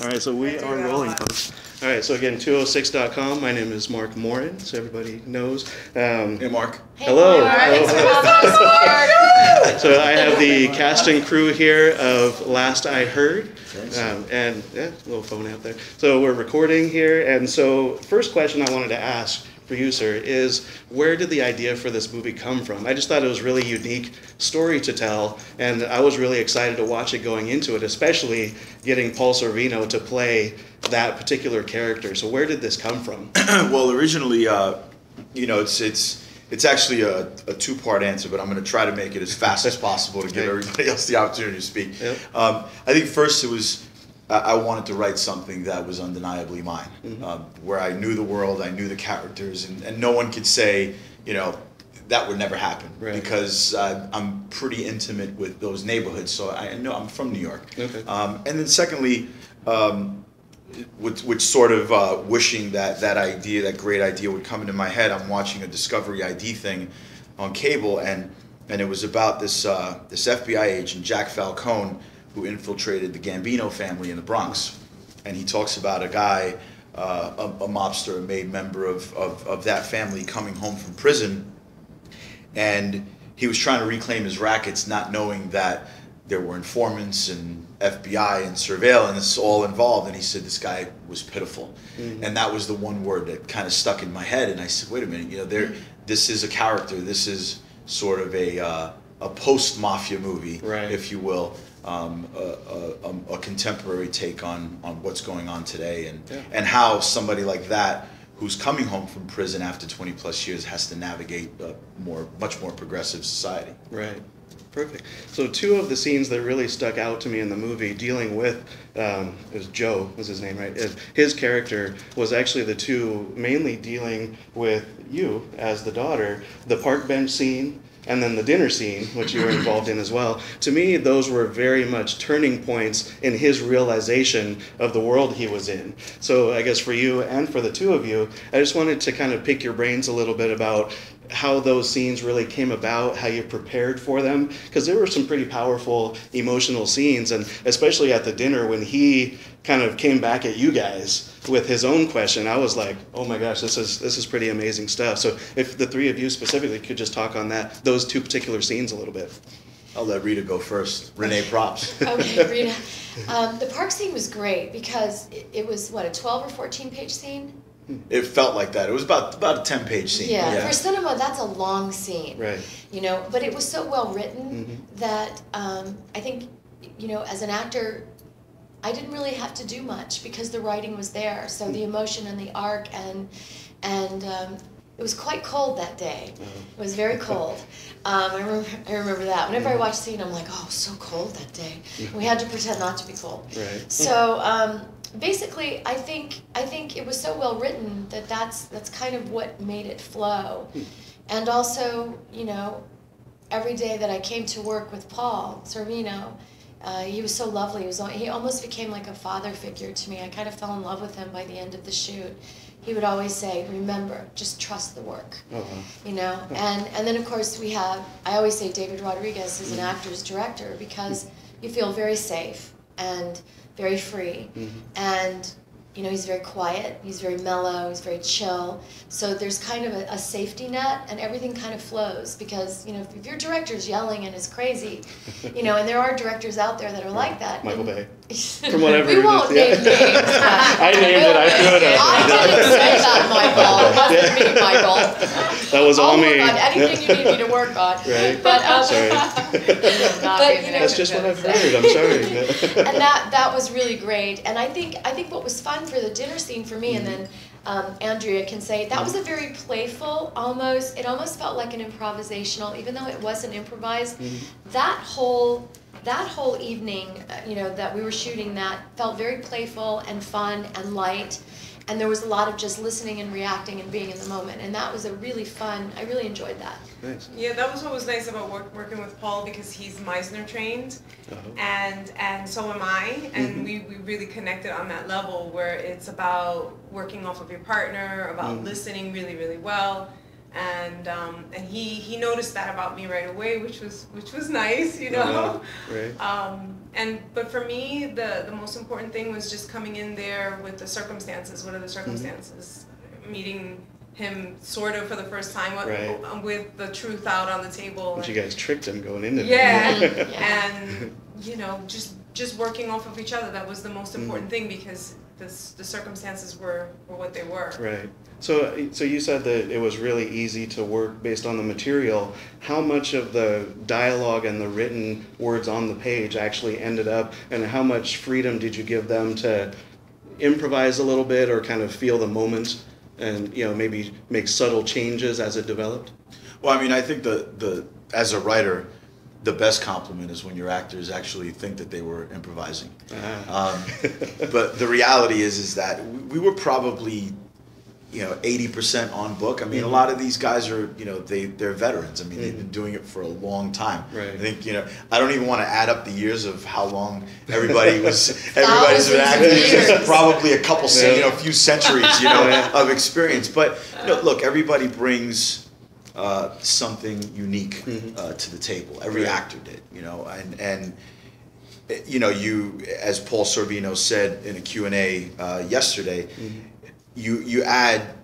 All right, so we are rolling, folks. All right, so again, 206.com. My name is Marc Morin, so everybody knows. Um, Hey, Marc. Hey, Hello. Marc. Hello. Thanks for having us, Marc. so I have the cast and crew here of Last I Heard. Um, and yeah, a little phone out there. So we're recording here, and so first question I wanted to ask sir, is where did the idea for this movie come from? I just thought it was really unique story to tell, and I was really excited to watch it going into it, especially getting Paul Sorvino to play that particular character. So where did this come from? well, originally, uh, you know, it's it's it's actually a, a two part answer, but I'm going to try to make it as fast as possible to give everybody else the opportunity to speak. Yep. Um, I think first it was I wanted to write something that was undeniably mine, Mm-hmm. um, where I knew the world, I knew the characters, and, and no one could say, you know. That would never happen Right. because uh, I'm pretty intimate with those neighborhoods, so I know I'm from New York. Okay. Um, and then secondly, um, which, which sort of uh, wishing that that idea, that great idea, would come into my head. I'm watching a Discovery ID thing on cable, and and it was about this uh, this FBI agent Jack Falcone who infiltrated the Gambino family in the Bronx, and he talks about a guy, uh, a, a mobster, a made member of, of of that family, coming home from prison, and he was trying to reclaim his rackets, not knowing that there were informants and FBI and surveillance and it's all involved. And he said this guy was pitiful, and that was the one word that kind of stuck in my head. And I said, wait a minute, you know, there, this is a character. This is sort of a uh, a post mafia movie, Right. if you will. Um, a, a, a- a contemporary take on, on what's going on today and, Yeah. and how somebody like that who's coming home from prison after 20 plus years has to navigate a more much more progressive society. Right. Perfect. So two of the scenes that really stuck out to me in the movie, dealing with, um, was Joe was his name, right? His character was actually the two mainly dealing with you as the daughter, the park bench scene. And then the dinner scene, which you were involved in as well. To me, those were very much turning points in his realization of the world he was in. So, I guess for you and for the two of you, I just wanted to kind of pick your brains a little bit about how those scenes really came about, how you prepared for them, because there were some pretty powerful emotional scenes, and especially at the dinner when he kind of came back at you guys with his own question, I was like, oh my gosh, this is this is pretty amazing stuff. So if the three of you specifically could just talk on that, those two particular scenes a little bit. I'll let Rita go first. Renee Props. Okay, Rita. Um, the park scene was great because it, it was what a 12 or 14 page scene. It felt like that. It was about about a 10 page scene. Yeah, for cinema, that's a long scene. Right. You know, but it was so well written Mhm. that um, I think, you know, as an actor, I didn't really have to do much because the writing was there. So the emotion and the arc and and um, it was quite cold that day. It was very cold. Um, I, remember, I remember that. Whenever I watch the scene, I'm like, oh, so cold that day. We had to pretend not to be cold. Right. So um, basically, I think I think it was so well written that that's that's kind of what made it flow, hmm. and also you know, every day that I came to work with Paul Sorvino, uh, he was so lovely. He was he almost became like a father figure to me. I kind of fell in love with him by the end of the shoot. He would always say, "Remember, just trust the work." Wow. you know and and then of course we have i always say david rodriguez is an hmm. actor's director because you feel very safe and very free. Mm-hmm. And you know he's very quiet he's very mellow he's very chill. So there's kind of a, a safety net and everything kind of flows because you know if, if your director's yelling and is crazy you know and there are directors out there that are like that Michael Bay. From whatever we won't yeah. name names I named it, I threw it out I there. didn't say that Michael it wasn't me Michael That was all I'll me. work on anything you need me to work on. Right. But um, Sorry. but you know, That's just what I've heard. I'm sorry. and that that was really great. And I think I think what was fun for the dinner scene for me, and then um, Andrea can say that was a very playful, almost. It almost felt like an improvisational, even though it wasn't improvised. That whole that whole evening, uh, you know, that we were shooting that felt very playful and fun and light. And there was a lot of just listening and reacting and being in the moment, and that was a really fun. I really enjoyed that. Thanks. Yeah, that was what was nice about work, working with Paul because he's Meisner trained, Uh-huh. and and so am I, and Mhm. we, we really connected on that level where it's about working off of your partner, about Mhm. listening really really well, and um, and he he noticed that about me right away, which was which was nice, you know. Right. Um, and but for me, the the most important thing was just coming in there with the circumstances. What are the circumstances? Meeting him sort of for the first time with, Right. with the truth out on the table. But you guys tricked him going into yeah. Yeah. and you know, just just working off of each other. That was the most Mm-hmm. important thing because this, the circumstances were, were what they were. Right. So, so you said that it was really easy to work based on the material. How much of the dialogue and the written words on the page actually ended up, and how much freedom did you give them to improvise a little bit or kind of feel the moment, and you know maybe make subtle changes as it developed? Well, I mean, I think the the as a writer, the best compliment is when your actors actually think that they were improvising. Ah. Um, but the reality is, is that we were probably, you know, eighty percent on book. I mean, Mm-hmm. a lot of these guys are, you know, they they're veterans. I mean, they've been doing it for a long time. Right. I think, you know, I don't even want to add up the years of how long everybody was. everybody's been acting. It's just years. probably a couple, Yeah. you know, a few centuries, you know, Yeah. of experience. But you know, look, everybody brings uh, something unique uh, to the table. Every actor did, you know, and and eh, you know, you as Paul Sorvino said in a Q and A uh, yesterday, you you add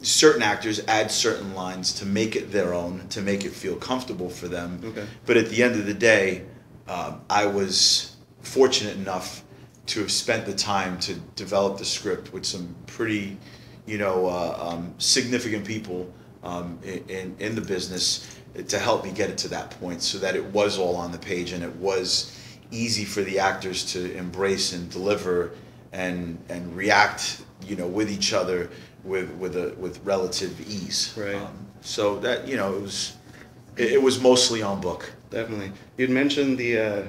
certain actors add certain lines to make it their own, to make it feel comfortable for them. Okay. But at the end of the day, um, I was fortunate enough to have spent the time to develop the script with some pretty, you know, uh, um, significant people um, in, in, in the business to help me get it to that point so that it was all on the page and it was easy for the actors to embrace and deliver and, and react, you know, with each other with, with, a, with relative ease. Right. Um, so that, you know, it was, it, it was mostly on book. Definitely. You'd mentioned the uh,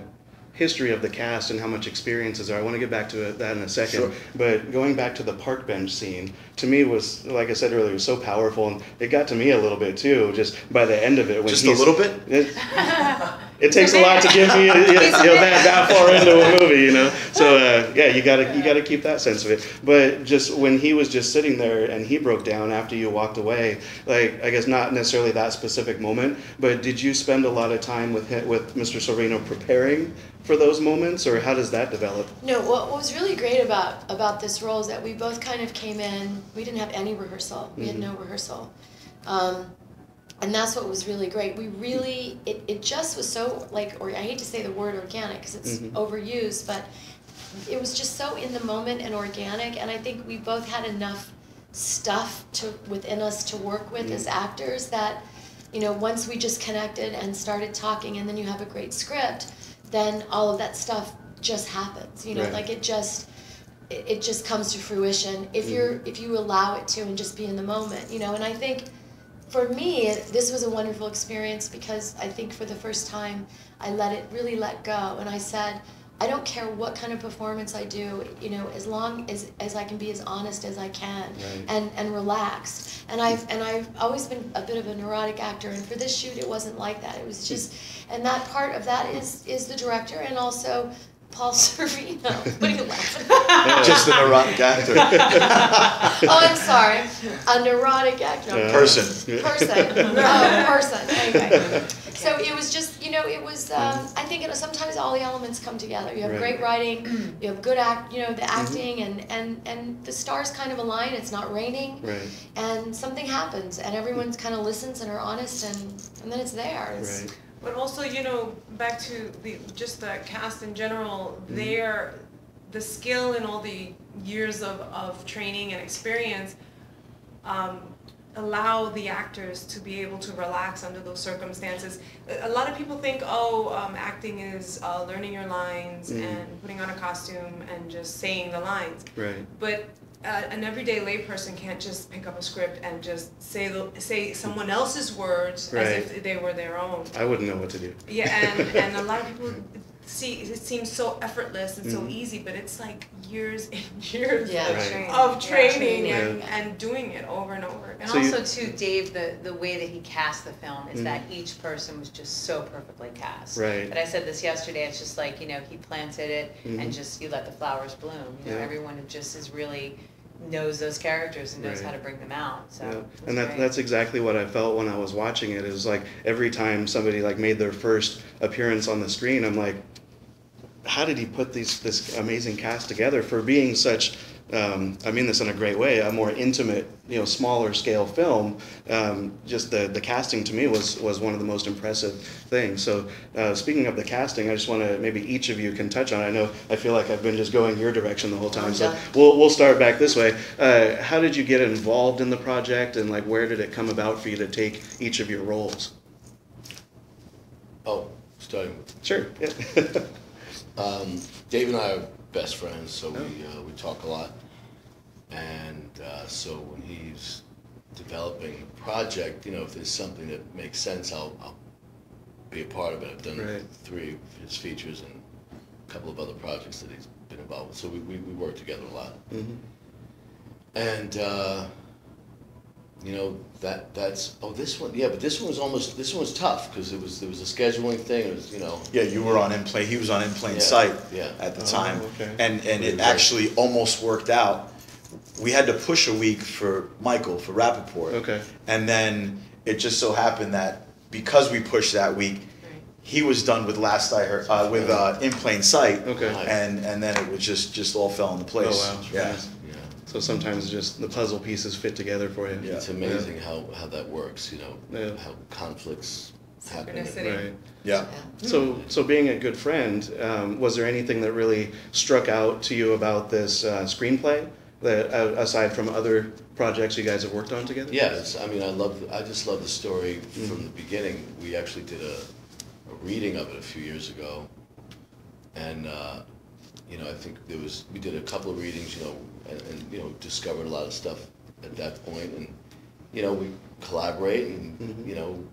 history of the cast and how much experience is there. I want to get back to that in a second. Sure. But going back to the park bench scene, to me was, like I said earlier, was so powerful, and it got to me a little bit too. Just by the end of it, when Just a little bit? It, it takes a lot to give me, you know, that, that far into a movie, you know. So uh, yeah, you gotta you gotta keep that sense of it. But just when he was just sitting there and he broke down after you walked away, like I guess not necessarily that specific moment, but did you spend a lot of time with him, with Mr. Sorvino preparing for those moments, or how does that develop? No, what, what was really great about about this role is that we both kind of came in. We didn't have any rehearsal. We had no rehearsal, um, and that's what was really great. We really it, it just was so like, or I hate to say the word organic because it's Mhm. overused, but it was just so in the moment and organic. And I think we both had enough stuff to within us to work with as actors that you know once we just connected and started talking, and then you have a great script, then all of that stuff just happens. You know, Right. like it just it, it just comes to fruition if you're if you allow it to and just be in the moment. You know, and I think for me this was a wonderful experience because I think for the first time I let it really let go and I said. I don't care what kind of performance I do, you know, as long as, as I can be as honest as I can Right. and, and relaxed. And I've and I've always been a bit of a neurotic actor and for this shoot it wasn't like that. It was just and that part of that is is the director and also Paul Sorvino. What are you laughing? Just a neurotic actor. oh, I'm sorry. A neurotic actor. Yeah. Person. Person. Oh, person. Anyway. So it was just, you know, it was. Um, I think it, sometimes all the elements come together. You have Right. great writing, you have good act, you know, the acting, and and and the stars kind of align. It's not raining, Right. and something happens, and everyone kind of listens and are honest, and and then it's there. It's, Right. But also, you know, back to the just the cast in general, their the skill and all the years of, of training and experience um, allow the actors to be able to relax under those circumstances. A- lot of people think, oh, um, acting is uh, learning your lines Mhm. and putting on a costume and just saying the lines. Right. But uh, an everyday layperson can't just pick up a script and just say the, say someone else's words Right. as if they were their own. I wouldn't know what to do. Yeah, and, and a lot of people see it seems so effortless and so Mhm. easy, but it's like years and years Yeah, of, Right. training. of Yeah, training training, and, yeah. and doing it over and over. And So you- also too, Dave, the, the way that he cast the film is Mhm. that each person was just so perfectly cast. Right. But I said this yesterday, it's just like, you know, he planted it Mhm. and just, you let the flowers bloom. You know, Yeah. everyone just is really knows those characters and knows Right. how to bring them out. So Yeah. And that, great. that's exactly what I felt when I was watching it. it. Is like every time somebody like made their first appearance on the screen, I'm like, how did he put these this amazing cast together for being such? Um, I mean this in a great way. A more intimate, you know, smaller scale film. Um, just the the casting to me was was one of the most impressive things. So uh, speaking of the casting, I just want to maybe each of you can touch on. it. I know I feel like I've been just going your direction the whole time. So we'll we'll start back this way. Uh, how did you get involved in the project, and like where did it come about for you to take each of your roles? Oh, starting with, Sure. Yeah. um, Dave and I are best friends, so we, uh, we talk a lot. And, uh, so when he's developing a project, you know, if there's something that makes sense, I'll, I'll be a part of it. I've done Right. three of his features and a couple of other projects that he's been involved with, so we, we, we work together a lot. Mhm. And, uh, you know, that, that's, oh, this one, yeah, but this one was almost, this one was tough, because it was, there was a scheduling thing, it was, you know. Yeah, you were on in plain. He was on in plain Yeah, sight yeah. at the Oh, time, okay. and and it Right. actually almost worked out. We had to push a week for Michael for Rapaport, Okay. and then it just so happened that because we pushed that week, he was done with last I heard uh, with uh, in plain sight. Okay. And and then it was just just all fell into place. Oh wow. Yeah. Nice. Yeah. So sometimes just the puzzle pieces fit together for you. Yeah. It's amazing how, how that works, you know, Yeah. how conflicts happen. Right. Yeah. So, so being a good friend, um, was there anything that really struck out to you about this uh, screenplay, that uh, aside from other projects you guys have worked on together? Yeah, it's, I mean, I love, I just love the story from the beginning. We actually did a, a reading of it a few years ago. And, uh, you know, I think there was, we did a couple of readings, you know, and, and, you know, discovered a lot of stuff at that. And, you know, we collaborate and, Mhm. you know,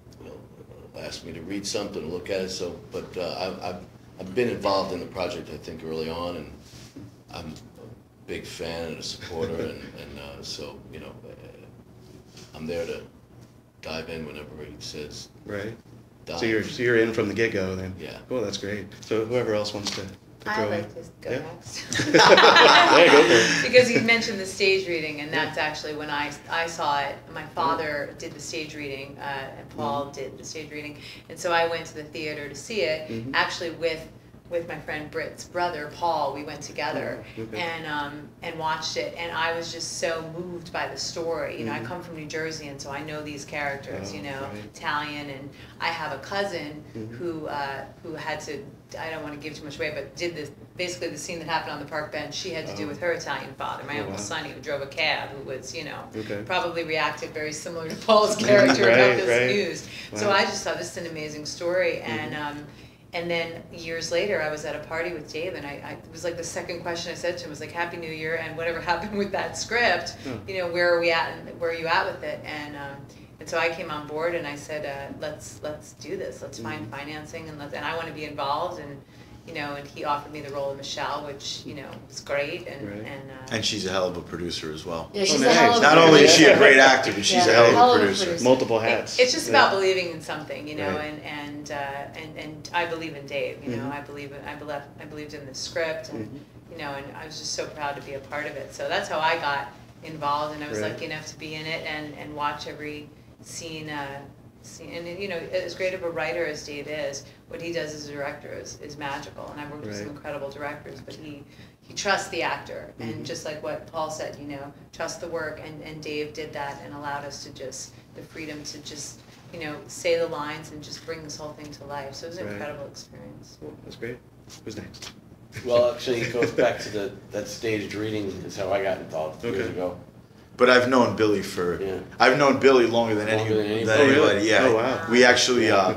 asked me to read something, look at it, so, but, uh, I've, I've, I've been involved in the project, I think, early on, and I'm a big fan and a supporter, and, and, uh, so, you know, uh, I'm there to dive in whenever he says Right. dive. So you're so you're in from the get go then. Yeah. Cool. That's great. So whoever else wants to I like to go Yeah. next. Yeah, go because you mentioned the stage reading, and that's actually when I, I saw it. My father did the stage reading, uh, and Paul did the stage reading, and so I went to the theater to see it. Mhm. Actually, with with my friend Britt's brother Paul, we went together okay. and um, and watched it, and I was just so moved by the story. You know, Mhm. I come from New Jersey, and so I know these characters. Oh, you know, right. Italian, and I have a cousin Mhm. who uh, who had to. I don't want to give too much away, but did this basically the scene that happened on the park bench. She had to do Oh. with her Italian father, my Oh, uncle wow. Sonny, who drove a cab, who was you know Okay. probably reacted very similar to Paul's character Right, about this right. news. So I just thought this is an amazing story, and Mhm. um, and then years later, I was at a party with Dave, and I, I it was like the second question I said to him was like Happy New Year, and whatever happened with that script, Oh. you know, where are we at, and where are you at with it, and um, and so I came on board, and I said, uh, let's let's do this, let's find Mhm. financing, and let's and I want to be involved, and you know, and he offered me the role of Michelle, which you know was great, and Right. and. Uh, And she's a hell of a producer as well. Yeah, she's Oh, a hell of a Not only is she a great actor, but she's Yeah, a hell of hell a of a producer. producer. Multiple It- hats. It's just Yeah. about believing in something, you know, Right. and and uh, and and I believe in Dave. You know, Mhm. I believe in, I believe I believed in the script, and Mhm. you know, and I was just so proud to be a part of it. So that's how I got involved, and I was Right. lucky enough to be in it and and watch every scene. Uh, scene. And you know, as great of a writer as Dave is, what he does as a director is, is magical. And I've worked with some incredible directors, but he he trusts the actor, Mhm. and just like what Paul said, you know, trust the work. And and Dave did that and allowed us to just the freedom to just you know say the lines and just bring this whole thing to life. So it was an Right. incredible experience. Cool. That's great. Who's next? Well, actually, it goes back to the, that staged reading is how I got involved years ago. But I've known Billy for. Yeah. I've known Billy longer than any Longer than than anybody. Oh, really? Yeah. Oh, wow. We actually uh,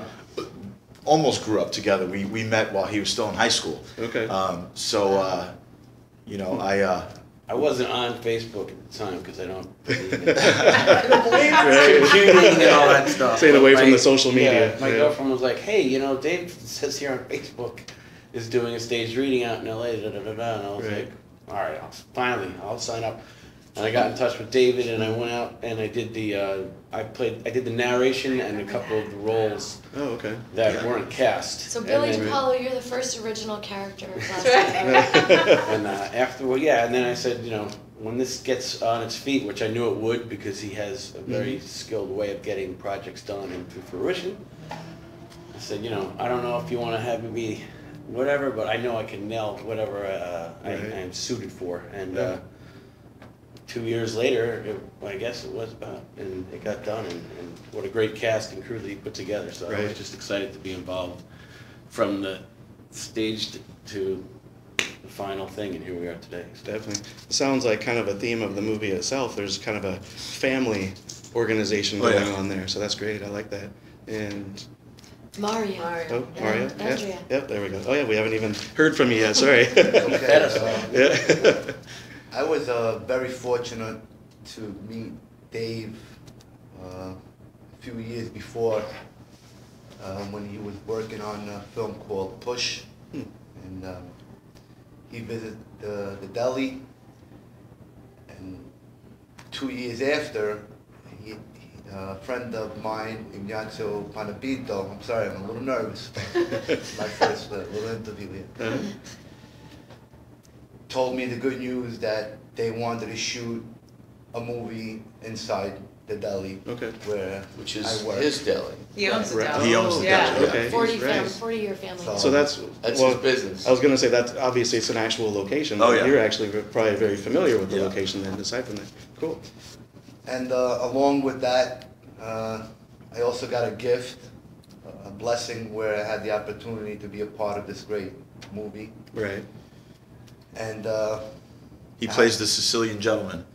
almost grew up together. We we met while he was still in high school. Okay. Um, so uh, you know, I. Uh, I wasn't on Facebook at the time because I don't believe in Right. computing and all that stuff. Staying away But from my- the social media, Yeah, my yeah. girlfriend was like, "Hey, you know, Dave says here on Facebook is doing a stage reading out in LA." Da, da, da, da. And I was Right. like, "All right, I'll, finally, I'll sign up." And I got in touch with David, and I went out and I did the uh, I played I did the narration and a couple of the roles Oh, okay. that Yeah. weren't cast. So Billy then- DePaolo, you're the first original character That's Night. and uh, after well, yeah, and then I said, you know, when this gets on its feet, which I knew it would because he has a very skilled way of getting projects done and to fruition, I said, you know, I don't know if you want to have me be whatever, but I know I can nail whatever uh, I, Right. I'm suited for. And Yeah. uh, two years later, it, I guess it was about, and it got done. And, and what a great cast and crew that he put together. So I was just excited to be involved from the stage t- to the final thing, and here we are today. So Definitely. Sounds like kind of a theme of the movie itself. There's kind of a family organization Oh, going yeah. on there, so that's great. I like that. And Mario. Mario. oh, And Mario, yeah, Andrea. yep, there we go. Oh yeah, we haven't even heard from you yet. Sorry. Okay, uh, yeah. I was uh, very fortunate to meet Dave uh, a few years before uh, when he was working on a film called Push. Hmm. And um, he visited the, the deli. And two years after, he, a friend of mine, Ignacio Panapinto, I'm sorry, I'm a little nervous. my first uh, little interview here Uh, told me the good news that they wanted to shoot a movie inside the deli okay. where Which I is work. his deli. He owns the Right. deli. He owns the Yeah. deli, yeah. Okay. Forty fam- right. forty year family. So- So that's That's well, his business. I was gonna say that obviously it's an actual location. Oh, but yeah. You're actually probably very familiar with the Yeah. location then. Aside from that, cool. And uh, along with that, uh, I also got a gift, a- a blessing where I had the opportunity to be a part of this great movie. Right. And uh, He plays the Sicilian gentleman.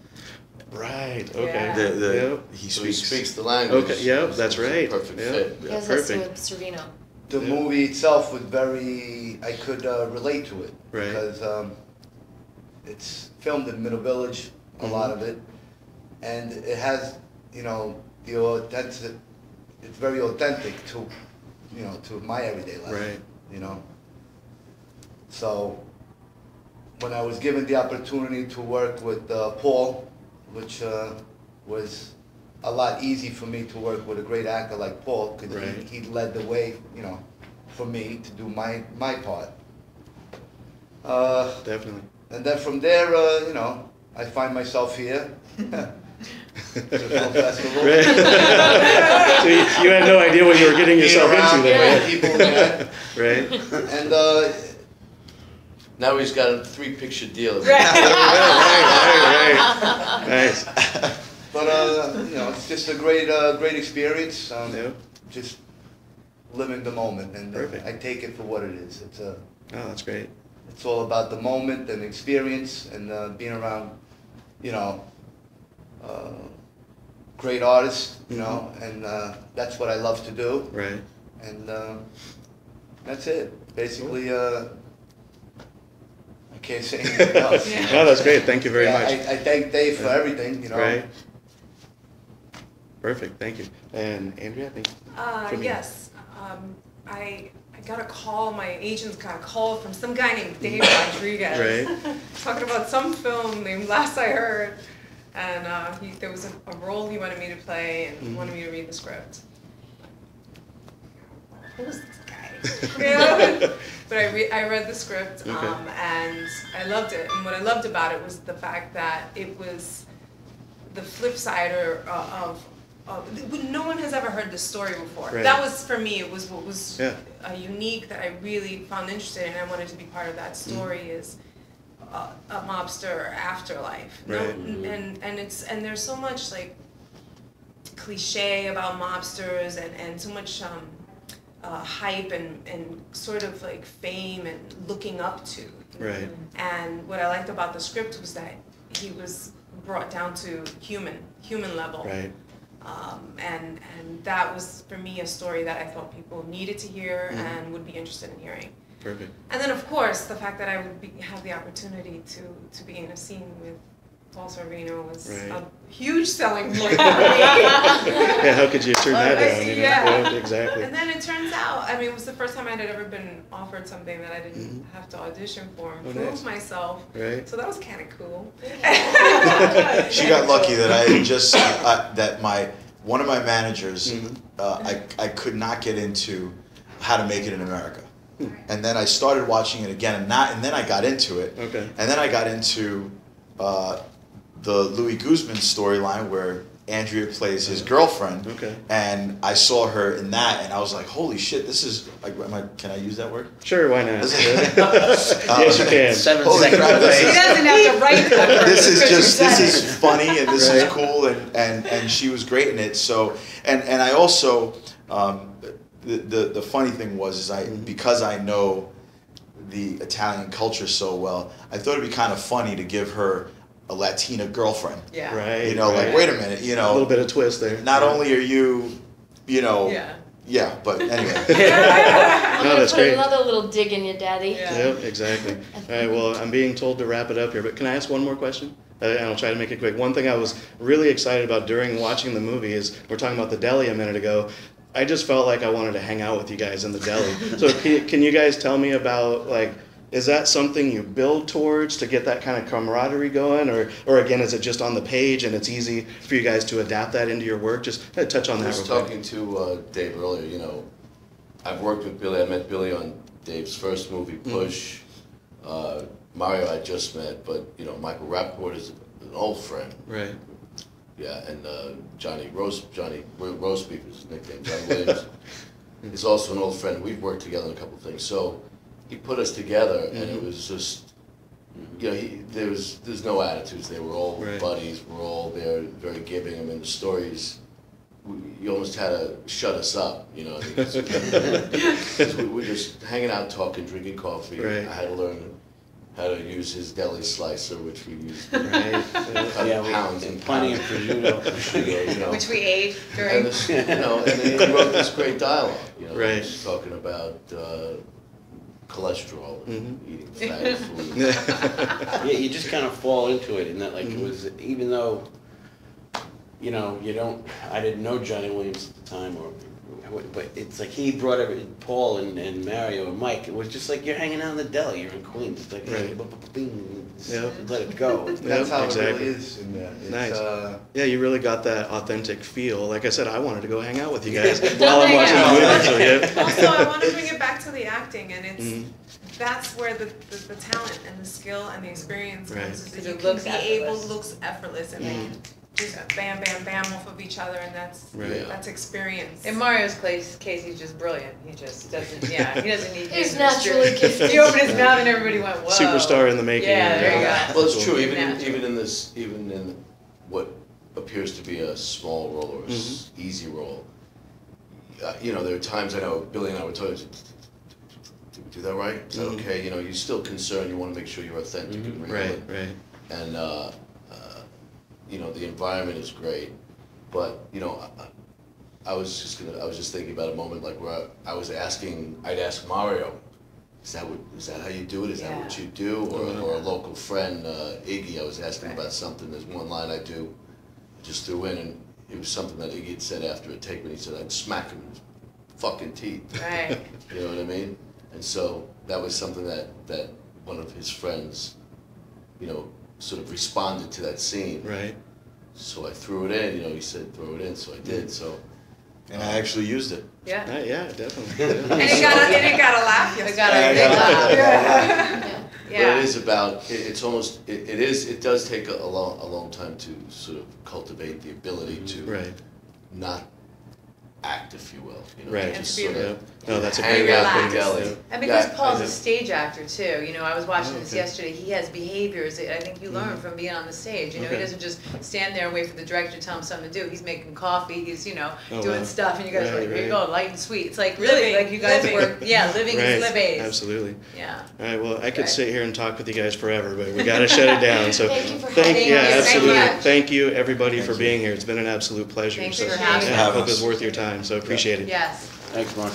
Right. Okay. Yeah. The, the, Yep. He So he speaks. speaks the language. Okay, Yep. so that's right. Perfect Yeah. fit. He Yeah, has this perfect. with Sorvino. the Yeah. movie itself was very, I could uh, relate to it. Right. Because um, it's filmed in Middle Village, a lot Mm-hmm. of it. And it has, you know, the authentic, it's very authentic to, you know, to my everyday life. Right. You know? So, when I was given the opportunity to work with uh, Paul, which uh, was a lot easy for me to work with a great actor like Paul, because Right. he, he led the way, you know, for me to do my, my part. Uh, Definitely. and then from there, uh, you know, I find myself here. to the film festival. So you, you had no idea what you were getting yourself into there, great people, right? Right. And uh, Now he's got a three picture deal. right, right, right. Nice. but uh, you know, it's just a great, uh, great experience. Um, Yeah. Just living the moment, and uh, Perfect. I take it for what it is. It's a, Oh, that's great. it's all about the moment and experience, and uh, being around, you know, uh, great artists. You know, and uh, that's what I love to do. Right. And uh, that's it. Basically, uh, I can't say anything else. Yeah. No, that's great. Thank you very Yeah, much. I, I thank Dave for everything, you know. Right. Perfect. Thank you. And Andrea, I think. Uh, yes, um, I, I got a call, my agents got a call from some guy named Dave Rodriguez. Right. Talking about some film named Last I Heard. And, uh, he, there was a, a role he wanted me to play and Mhm. wanted me to read the script. Who's this guy? Yeah. but I, re- I read the script Okay. um, and I loved it. And what I loved about it was the fact that it was the flip side or, uh, of, of no one has ever heard this story before. Right. That was for me. It was what was Yeah. uh, unique that I really found interesting, and I wanted to be part of that Mm-hmm. story. Is a, a mobster afterlife, No- Right. and and it's and there's so much like cliche about mobsters and and so much um, uh, hype and and sort of like fame and looking up to. Right. And what I liked about the script was that he was brought down to human human level. Right. Um, and and that was for me a story that I thought people needed to hear Mhm. and would be interested in hearing. Perfect. And then of course the fact that I would be, have the opportunity to to be in a scene with Paul Sorvino was Right. a huge selling point for me. Yeah. How could you turn that Uh, down? You know? yeah. Exactly. And then it turns out, I mean, it was the first time I had ever been offered something that I didn't Mhm. have to audition for and Oh, prove nice. myself. Right. So that was kind of cool. She got lucky that I had just uh, that my one of my managers Mhm. uh, I I could not get into How to Make It in America, Hmm. and then I started watching it again, and not and then I got into it, Okay. and then I got into uh, the Luis Guzman storyline where Andrea plays his girlfriend. Okay. And I saw her in that, and I was like, "Holy shit! This is like, am I, can I use that word?" Sure, why not? yes, yes, you can. Seven Holy seconds crap, this He is- doesn't have to write that. this is just this Said it. is funny and this is cool and, and and she was great in it so and and I also um, the, the the funny thing was is I because I know the Italian culture so well I thought it'd be kind of funny to give her a Latina girlfriend Yeah. Right. you know right. like wait a minute you know, a little bit of twist there. not only are you you know Yeah. yeah but anyway I'm No, gonna that's put great. another little dig in you, Daddy. Yeah. Yep, exactly. All right, well, I'm being told to wrap it up here, but can I ask one more question? Uh, And I'll try to make it quick. One thing I was really excited about during watching the movie is we're talking about the deli a minute ago. I just felt like I wanted to hang out with you guys in the deli. so can, can you guys tell me about like is that something you build towards to get that kind of camaraderie going, or or again is it just on the page and it's easy for you guys to adapt that into your work? Just uh, touch on I that was real quick. talking to uh, Dave earlier, you know, I've worked with Billy, I met Billy on Dave's first movie, Push. Uh, Mario I just met, but, you know, Michael Rapaport is an old friend. Right. Yeah, and uh, Johnny Rose, Johnny Ro- Rosebeef is his nickname, Johnny Williams, is also an old friend. We've worked together on a couple of things. So he put us together, and it was just, you know, he, there was there's no attitudes. They were all Right. buddies. We're all there, very giving. I mean, the stories. we- You almost had to shut us up, you know. because- because we were just hanging out, talking, drinking coffee. Right. I had to learn how to use his deli slicer, which we used. Right. cut Yeah, we- pounds and and plenty of pounds prosciutto. prosciutto, you know. Which we ate And during. this, you know, and then he wrote this great dialogue, you know, Right. talking about uh, cholesterol and Mhm. eating fatty food. Yeah, you just kind of fall into it, and that like Mhm. it was even though, you know, you don't. I didn't know Johnny Williams at the time, or but it's like he brought every Paul and, and Mario and Mike. It was just like you're hanging out in the deli. You're in Queens. It's like Right. bing, Yep. let it go. That's Yep, how it exactly. really is in there. It's, Nice. Uh, Yeah, you really got that authentic feel. Like I said, I wanted to go hang out with you guys while I'm watching the movie. So yeah. Also, I want to bring it back to the acting, and it's Mhm. that's where the, the, the talent and the skill and the experience Right. comes. Is that Because you it can looks be able looks effortless, and they can just bam, bam, bam off of each other, and that's Right. that's experience. In Mario's case, case, he's just brilliant. He just doesn't, yeah, he doesn't need. He's his naturally gifted. He opened his mouth and everybody went, whoa. Superstar in the making. Yeah, there you go. Well, it's true, even, in- even in this, even in what appears to be a small role or a s- easy role, uh, you know, there are times I know Billy and I were talking, did we do that right? Is that Mhm. okay? You know, you're still concerned, you wanna make sure you're authentic and real. Right, right. and uh, you know the environment is great, but you know I, I was just gonna I was just thinking about a moment like where I, I was asking I'd ask Mario, is that what is that how you do it? Is that what you do? Or, Mhm. or a local friend uh, Iggy, I was asking Right. about something. There's one line I do, I just threw in, and it was something that Iggy had said after a take when he said I'd smack him in his fucking teeth. Right. You know what I mean? And so that was something that, that one of his friends, you know, sort of responded to that scene. Right. So I threw it in, you know, he said throw it in, so I did. So and I actually used it Yeah. Uh, yeah, definitely. and it got a, and it got a laugh. I Yesterday. got Yeah, a I big laugh. it. Yeah. but it Yeah. is about it, it's almost it, it is it does take a, a long a long time to sort of cultivate the ability to Right. not act, if you will. You know, Right. Just to be sort Yeah. of No, that's a hang great way of out putting the deli. And because Yeah, Paul's a stage actor too, you know, I was watching Oh, this yesterday. He has behaviors that I think you learn Mhm. from being on the stage. You know, Okay. he doesn't just stand there and wait for the director to tell him something to do. He's making coffee. He's you know Oh, doing wow. stuff, and you guys are Right, like, here you go, light and sweet. It's like really Living, like you guys living. work, yeah, living Right. is living. Absolutely. Yeah. All right. Well, I could Right. sit here and talk with you guys forever, but we got to shut it down. So Thank you for thank having yeah, us. Thank you absolutely. Thank you everybody for you. being here. It's been an absolute pleasure. Thanks so, for having yeah, I us. hope it's worth your time. So appreciate it. Yes. Thanks, Marc.